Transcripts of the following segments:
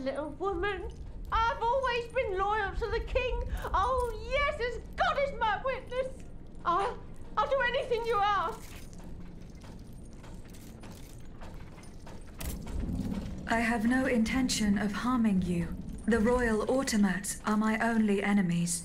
little woman. I've always been loyal to the king. Oh, yes, as God is my witness. I'll, I'll do anything you ask. I have no intention of harming you. The royal automats are my only enemies.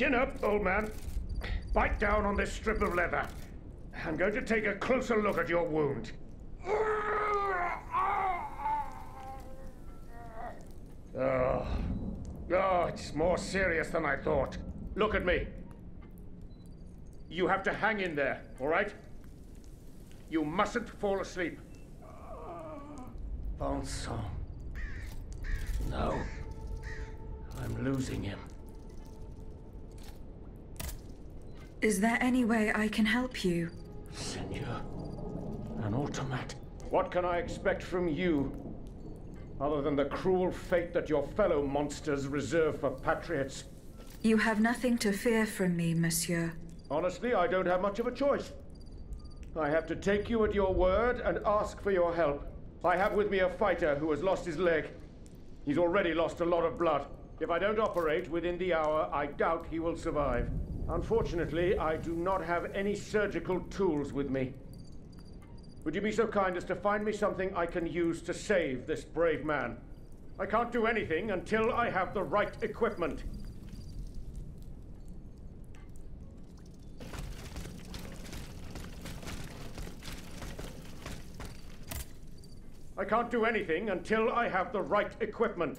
Chin up, old man. Bite down on this strip of leather. I'm going to take a closer look at your wound. Oh. Oh, it's more serious than I thought. Look at me. You have to hang in there, all right? You mustn't fall asleep. Vincent. No. I'm losing him. Is there any way I can help you? Senor. An automat. What can I expect from you? Other than the cruel fate that your fellow monsters reserve for patriots. You have nothing to fear from me, monsieur. Honestly, I don't have much of a choice. I have to take you at your word and ask for your help. I have with me a fighter who has lost his leg. He's already lost a lot of blood. If I don't operate within the hour, I doubt he will survive. Unfortunately, I do not have any surgical tools with me. Would you be so kind as to find me something I can use to save this brave man? I can't do anything until I have the right equipment. I can't do anything until I have the right equipment.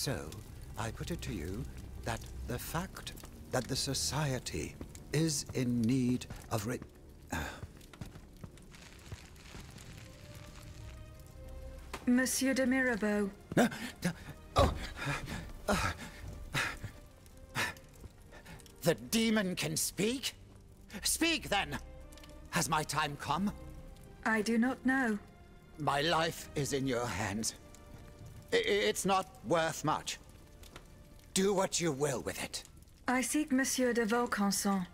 So, I put it to you that the fact that the society is in need of re- Monsieur de Mirabeau, No, Oh. The demon can speak? Speak then! Has my time come? I do not know. My life is in your hands. It's not worth much. Do what you will with it. I seek Monsieur de Vaucanson.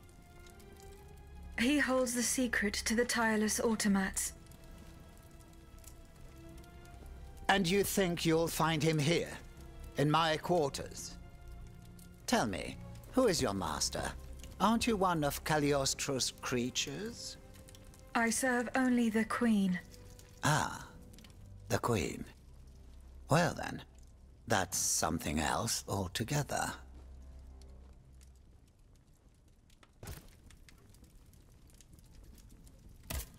He holds the secret to the tireless automats. And you think you'll find him here? In my quarters? Tell me, who is your master? Aren't you one of Cagliostro's creatures? I serve only the Queen. Ah, the Queen. Well then, that's something else altogether.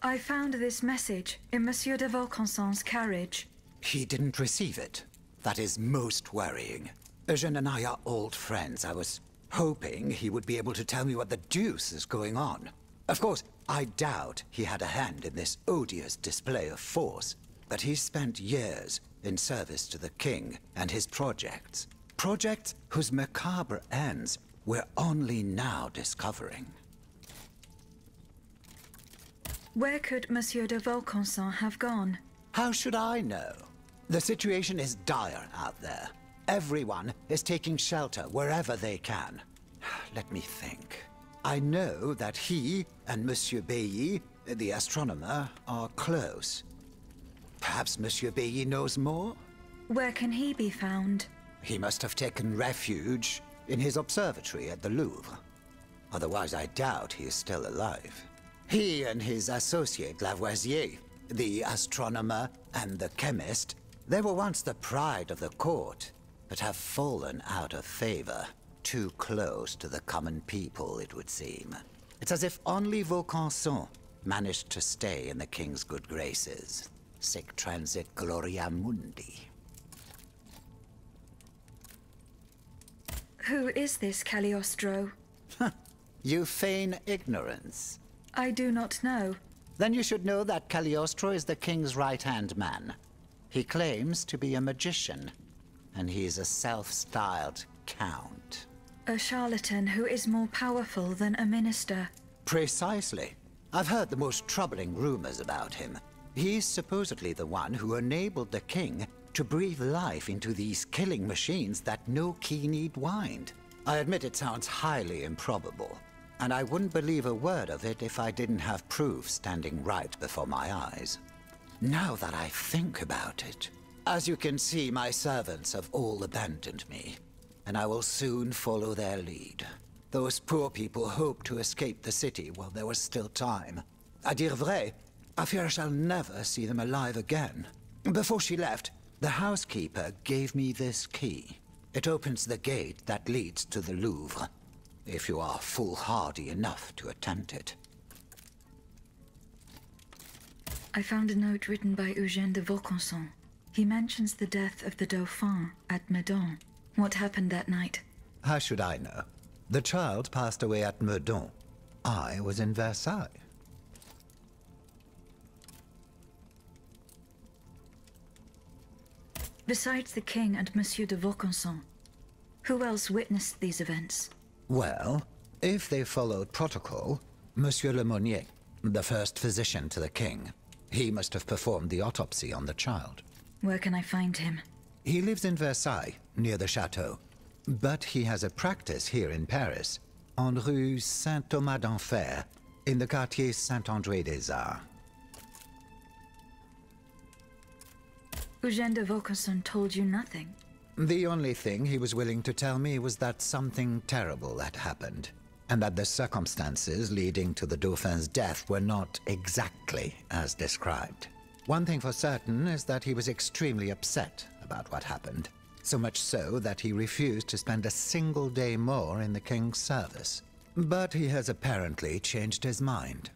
I found this message in Monsieur de Vaucanson's carriage. He didn't receive it. That is most worrying. Eugène and I are old friends. I was hoping he would be able to tell me what the deuce is going on. Of course, I doubt he had a hand in this odious display of force, but he spent years in service to the king and his projects. Projects whose macabre ends we're only now discovering. Where could Monsieur de Vaucanson have gone? How should I know? The situation is dire out there. Everyone is taking shelter wherever they can. Let me think. I know that he and Monsieur Bailly, the astronomer, are close. Perhaps Monsieur Bailly knows more? Where can he be found? He must have taken refuge in his observatory at the Louvre. Otherwise, I doubt he is still alive. He and his associate Lavoisier, the astronomer and the chemist, they were once the pride of the court, but have fallen out of favor. Too close to the common people, it would seem. It's as if only Vaucanson managed to stay in the king's good graces. Sic transit gloria mundi. Who is this Cagliostro? You feign ignorance. I do not know. Then you should know that Cagliostro is the king's right-hand man. He claims to be a magician, and he is a self-styled count. A charlatan who is more powerful than a minister. Precisely. I've heard the most troubling rumors about him. He's supposedly the one who enabled the king to breathe life into these killing machines that no key need wind. I admit it sounds highly improbable, and I wouldn't believe a word of it if I didn't have proof standing right before my eyes. Now that I think about it, as you can see, my servants have all abandoned me, and I will soon follow their lead. Those poor people hoped to escape the city while there was still time. À dire vrai, I fear I shall never see them alive again. Before she left, the housekeeper gave me this key. It opens the gate that leads to the Louvre, if you are foolhardy enough to attempt it. I found a note written by Eugène de Vaucanson. He mentions the death of the Dauphin at Meudon. What happened that night? How should I know? The child passed away at Meudon. I was in Versailles. Besides the king and Monsieur de Vaucanson, who else witnessed these events? Well, if they followed protocol, Monsieur Le Lemonnier, the first physician to the king, he must have performed the autopsy on the child. Where can I find him? He lives in Versailles, near the chateau. But he has a practice here in Paris, on Rue Saint Thomas d'Enfer, in the Quartier Saint Eugène de Vaucanson told you nothing. The only thing he was willing to tell me was that something terrible had happened, and that the circumstances leading to the Dauphin's death were not exactly as described. One thing for certain is that he was extremely upset about what happened, so much so that he refused to spend a single day more in the king's service. But he has apparently changed his mind.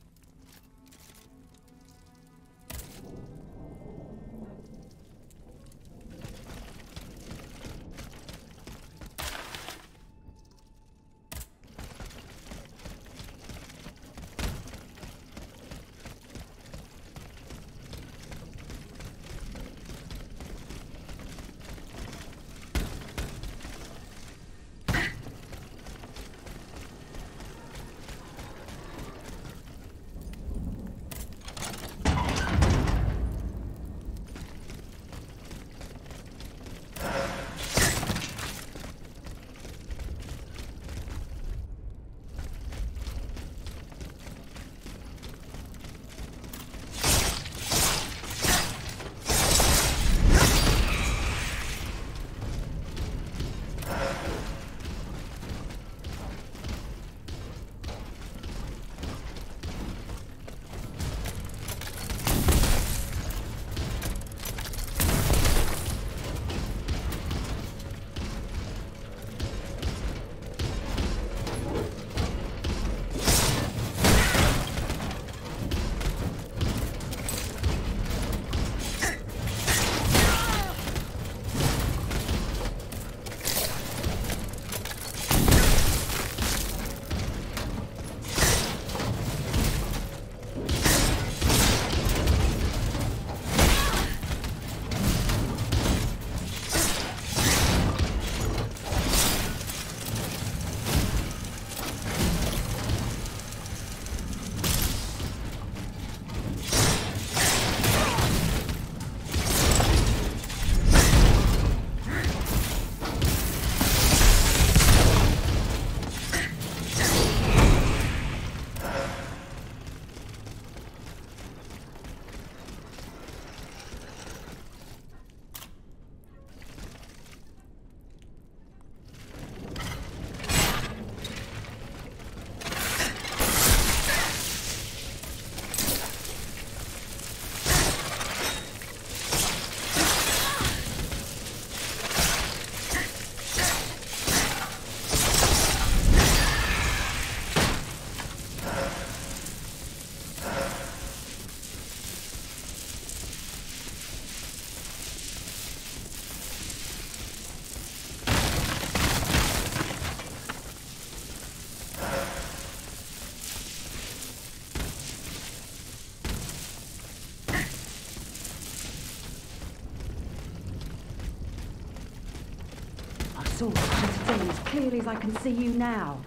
Clearly as I can see you now.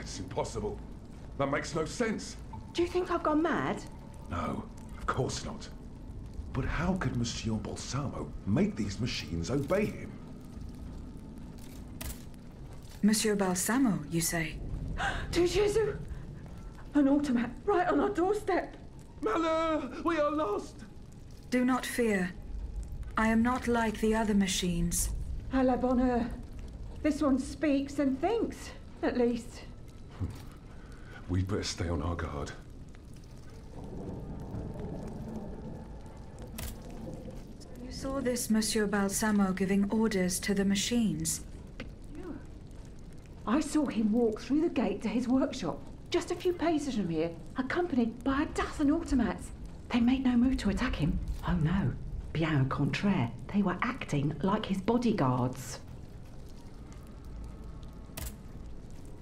It's impossible. That makes no sense. Do you think I've gone mad? No, of course not. But how could Monsieur Balsamo make these machines obey him? Monsieur Balsamo, you say? To Jesu! An automat right on our doorstep. Malheur! We are lost! Do not fear. I am not like the other machines. À la bonne heure. This one speaks and thinks, at least. We'd better stay on our guard. You saw this Monsieur Balsamo giving orders to the machines. I saw him walk through the gate to his workshop, just a few paces from here, accompanied by a dozen automats. They made no move to attack him. Oh no. Bien au contraire, they were acting like his bodyguards.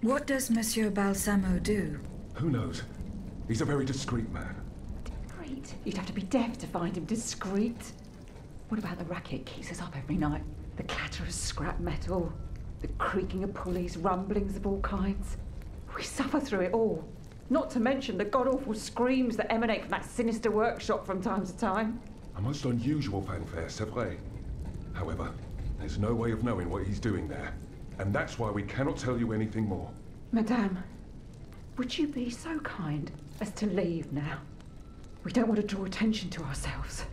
What does Monsieur Balsamo do? Who knows? He's a very discreet man. Discreet? You'd have to be deaf to find him discreet. What about the racket keeps us up every night? The clatter of scrap metal, the creaking of pulleys, rumblings of all kinds. We suffer through it all. Not to mention the god awful screams that emanate from that sinister workshop from time to time. A most unusual fanfare, c'est vrai. However, there's no way of knowing what he's doing there. And that's why we cannot tell you anything more. Madame, would you be so kind as to leave now? We don't want to draw attention to ourselves.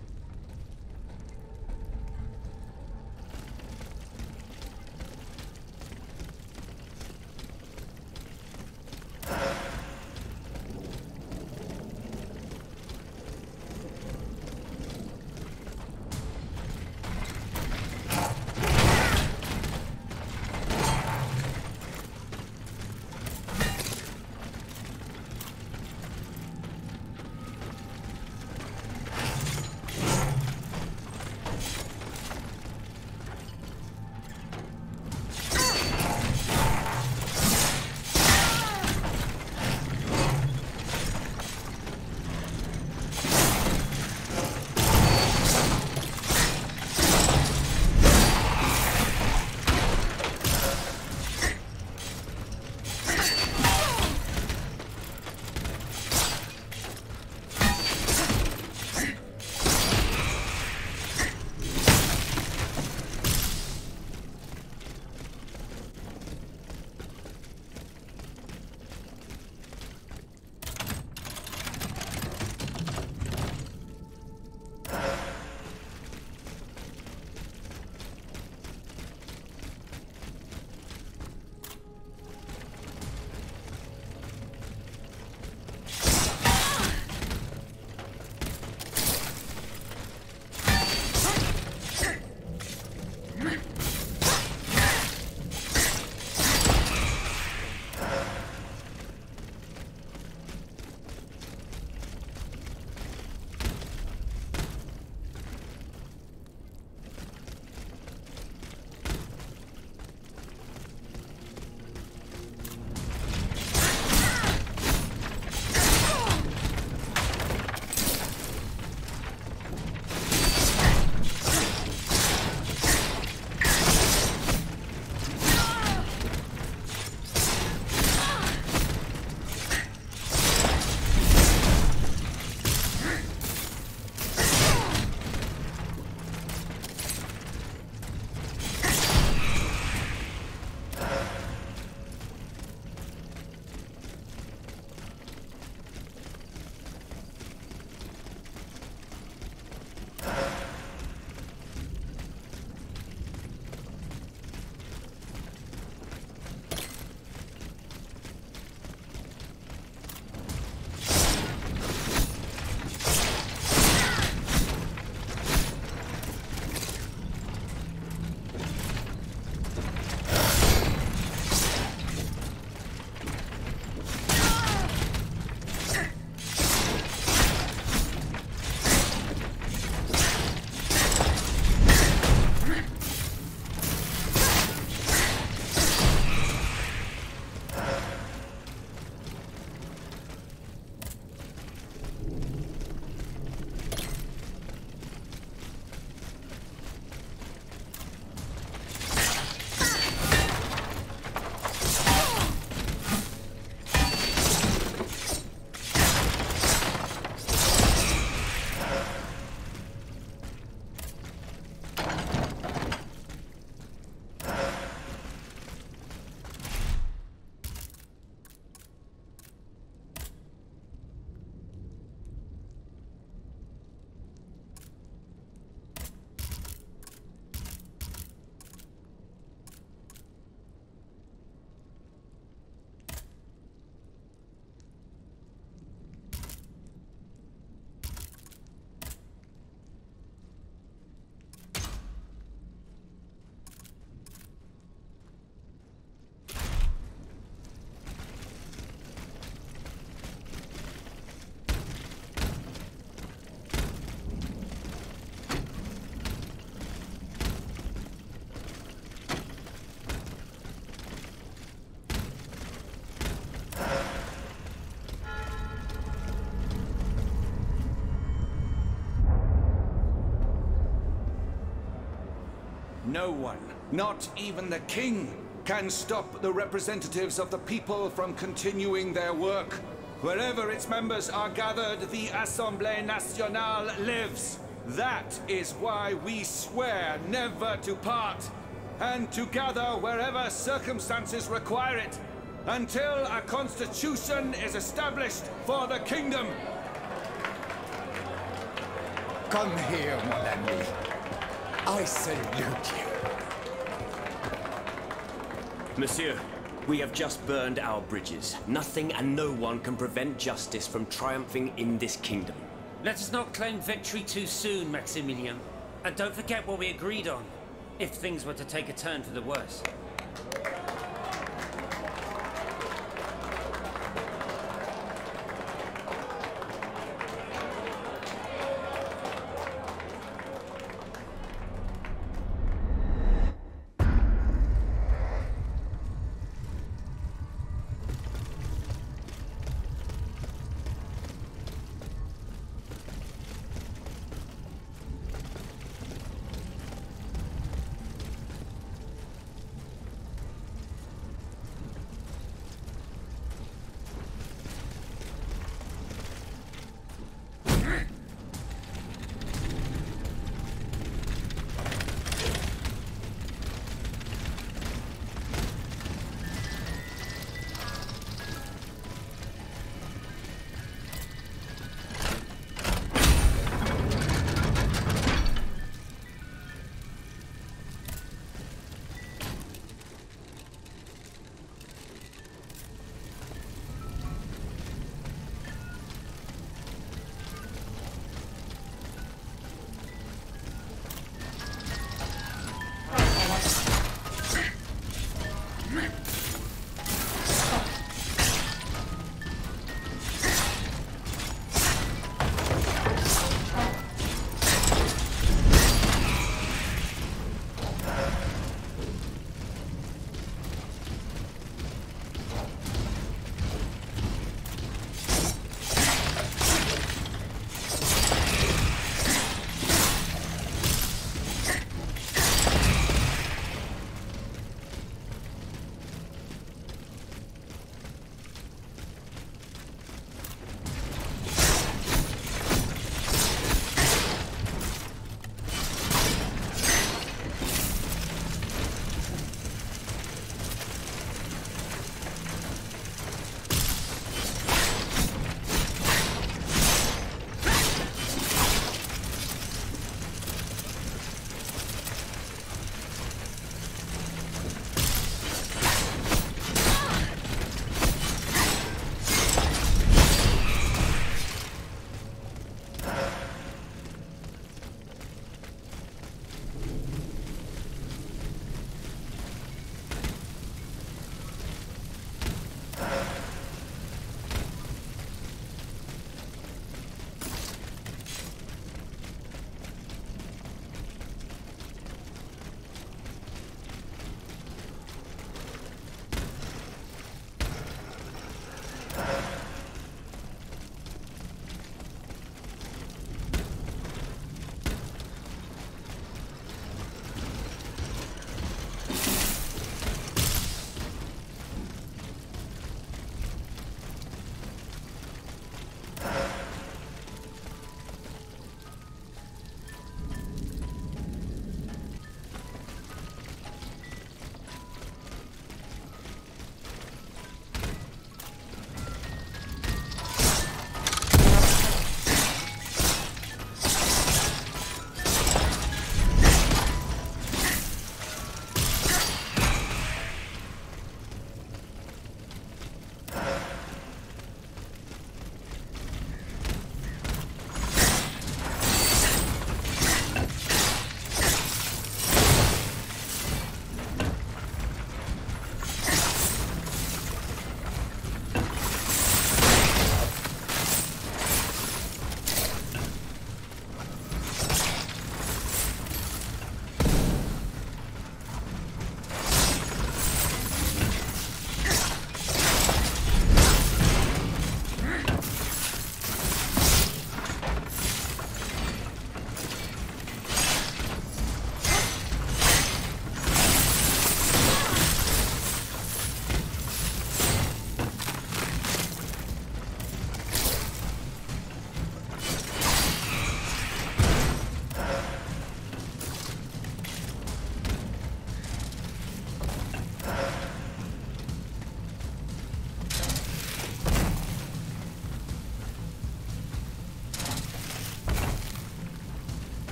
No one, not even the king, can stop the representatives of the people from continuing their work. Wherever its members are gathered, the Assemblée Nationale lives. That is why we swear never to part, and to gather wherever circumstances require it, until a constitution is established for the kingdom. Come here, mon ami. I salute you. Monsieur, we have just burned our bridges. Nothing and no one can prevent justice from triumphing in this kingdom. Let us not claim victory too soon, Maximilien. And don't forget what we agreed on, if things were to take a turn for the worse.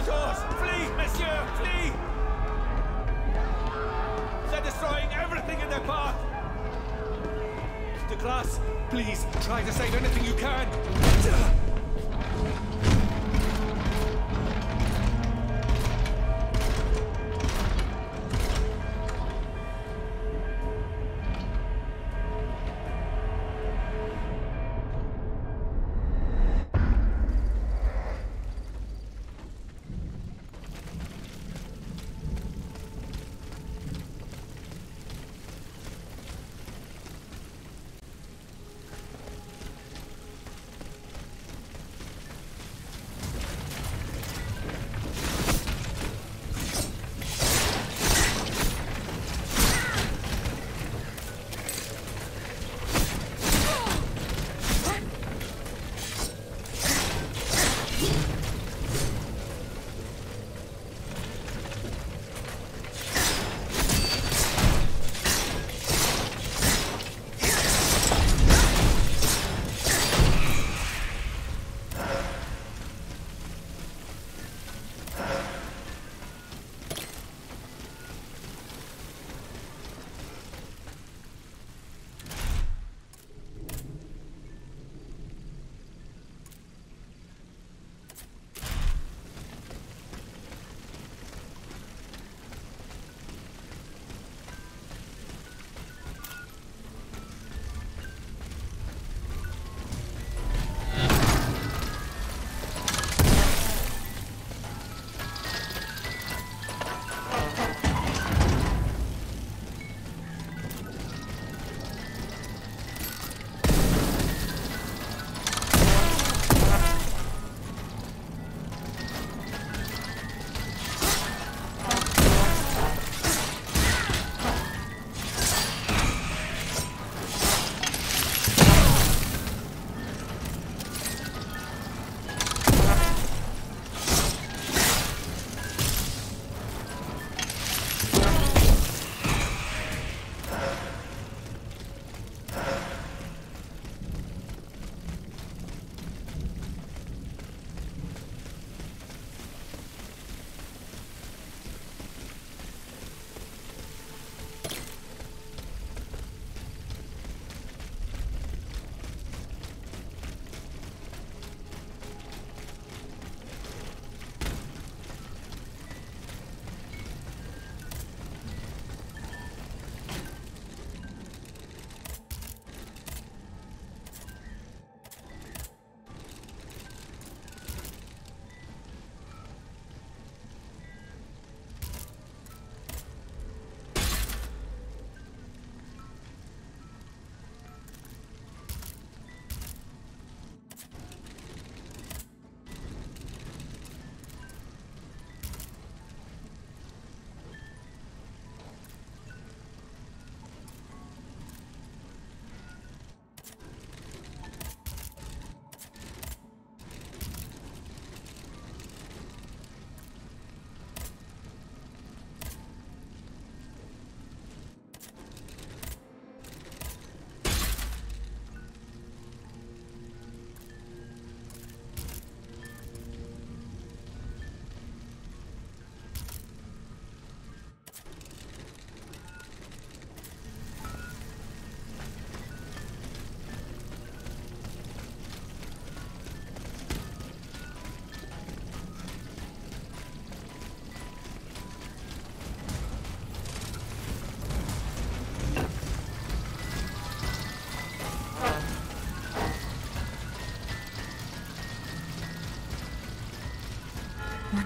The doors! Flee, monsieur! Flee! They're destroying everything in their path! De Grasse, please, try to save anything you can!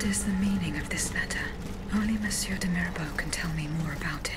What is the meaning of this letter? Only Monsieur de Mirabeau can tell me more about it.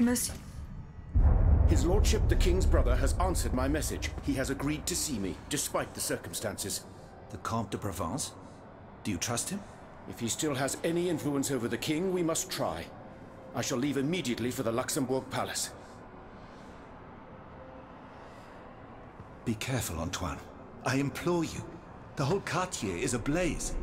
Monsieur. His Lordship the King's brother has answered my message. He has agreed to see me, despite the circumstances. The Comte de Provence? Do you trust him? If he still has any influence over the King, we must try. I shall leave immediately for the Luxembourg Palace. Be careful, Antoine. I implore you. The whole quartier is ablaze.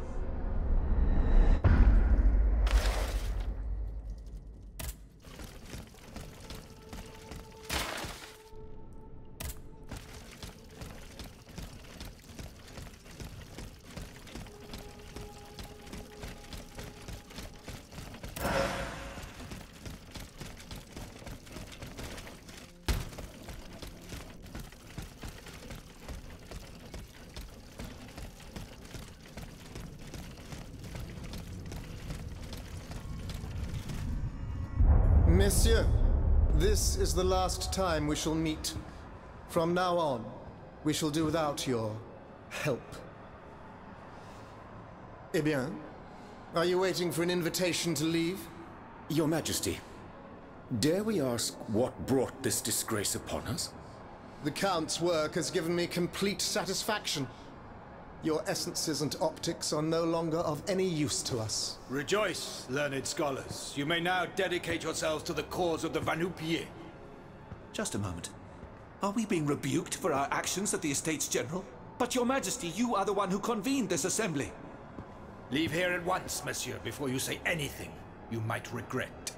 The last time we shall meet. From now on, we shall do without your help. Eh bien, are you waiting for an invitation to leave? Your Majesty, dare we ask what brought this disgrace upon us? The Count's work has given me complete satisfaction. Your essences and optics are no longer of any use to us. Rejoice, learned scholars. You may now dedicate yourselves to the cause of the Va-Nu-Pieds. Just a moment. Are we being rebuked for our actions at the Estates General? But your majesty, you are the one who convened this assembly. Leave here at once, monsieur, before you say anything you might regret.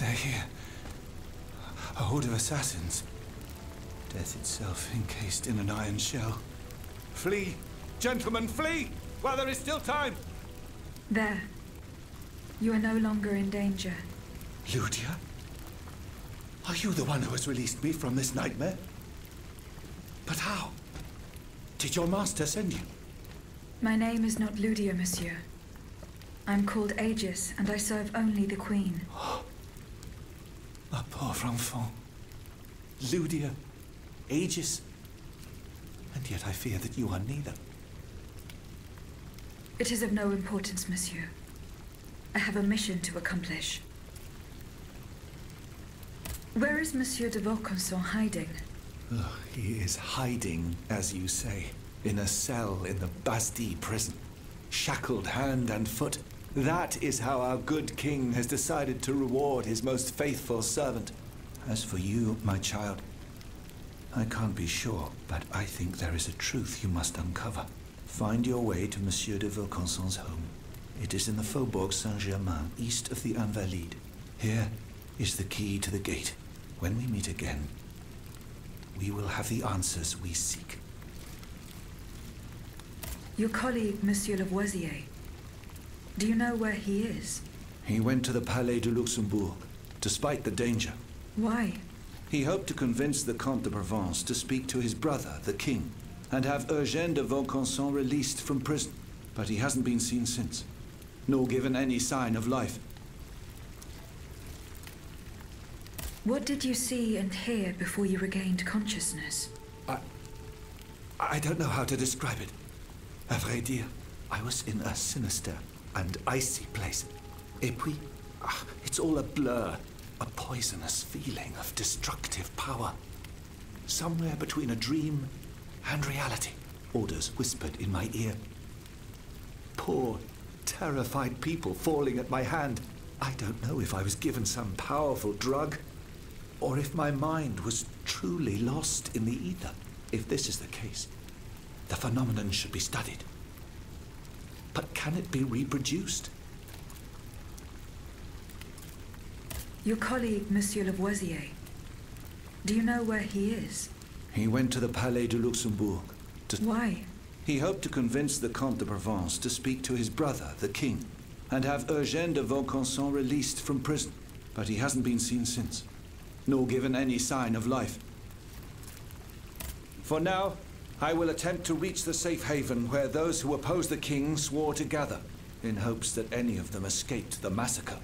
They're here. A horde of assassins. Death itself encased in an iron shell. Flee! Gentlemen, flee! While there is still time! There. You are no longer in danger. Ludia? Are you the one who has released me from this nightmare? But how? Did your master send you? My name is not Ludia, monsieur. I'm called Aegis, and I serve only the Queen. Oh, Ma pauvre enfant. Ludia. Aegis. And yet I fear that you are neither. It is of no importance, monsieur. I have a mission to accomplish. Where is Monsieur de Vaucanson hiding? Ugh, he is hiding, as you say, in a cell in the Bastille prison. Shackled hand and foot. That is how our good king has decided to reward his most faithful servant. As for you, my child, I can't be sure, but I think there is a truth you must uncover. Find your way to Monsieur de Vaucanson's home. It is in the Faubourg Saint-Germain, east of the Invalides. Here is the key to the gate. When we meet again, we will have the answers we seek. Your colleague, Monsieur Lavoisier. Do you know where he is? He went to the Palais de Luxembourg, despite the danger. Why? He hoped to convince the Comte de Provence to speak to his brother, the king, and have Eugène de Vaucanson released from prison. But he hasn't been seen since, nor given any sign of life. What did you see and hear before you regained consciousness? I... I don't know how to describe it. A vrai dire, I was in a sinister and icy place. Et puis, ah, it's all a blur. A poisonous feeling of destructive power. Somewhere between a dream and reality. Orders whispered in my ear. Poor, terrified people falling at my hand. I don't know if I was given some powerful drug, or if my mind was truly lost in the ether. If this is the case, the phenomenon should be studied. But can it be reproduced? Your colleague, Monsieur Lavoisier. Do you know where he is? He went to the Palais de Luxembourg. To... Why? He hoped to convince the Comte de Provence to speak to his brother, the king, and have Eugène de Vaucanson released from prison. But he hasn't been seen since, nor given any sign of life. For now, I will attempt to reach the safe haven where those who oppose the king swore to gather, in hopes that any of them escaped the massacre.